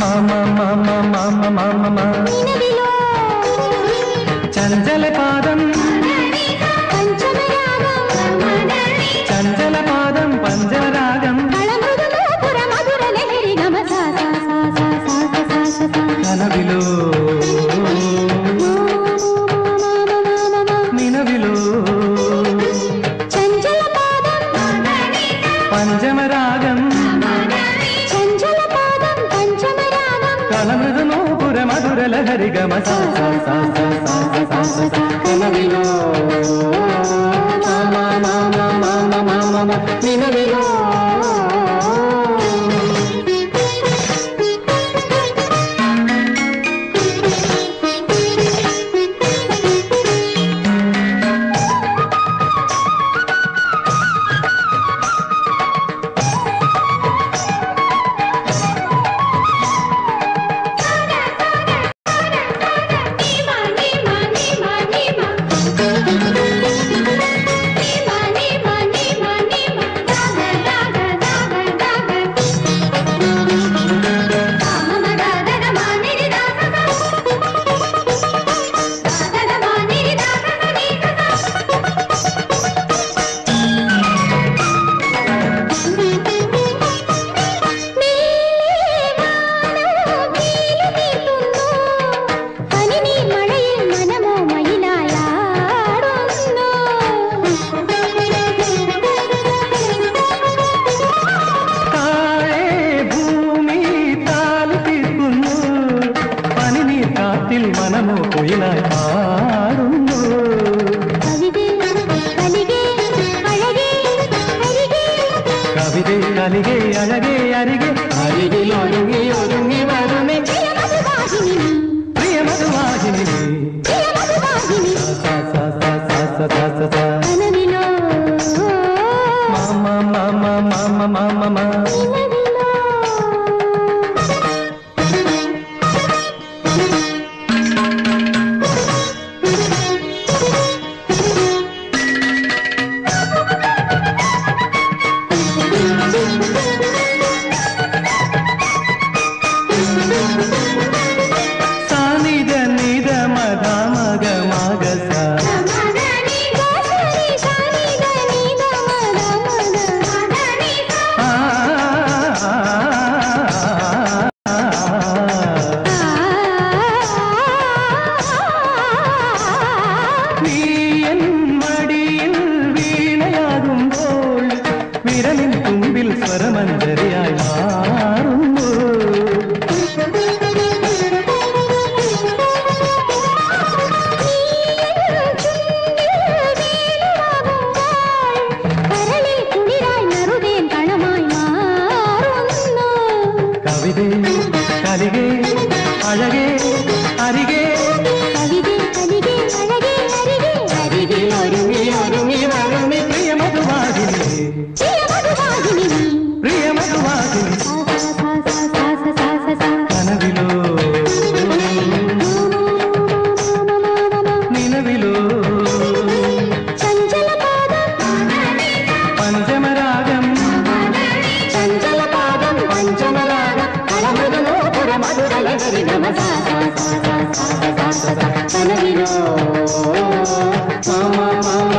మామ మామ మామ మామ చంచల పాదం. సరిగమ కనవిలో మామ మామ మామ మామ నినవిలో அருகே அழகே அருகே அருகில் ஒழுகி அழகே మధురలహరి నమ కనవిలో మామా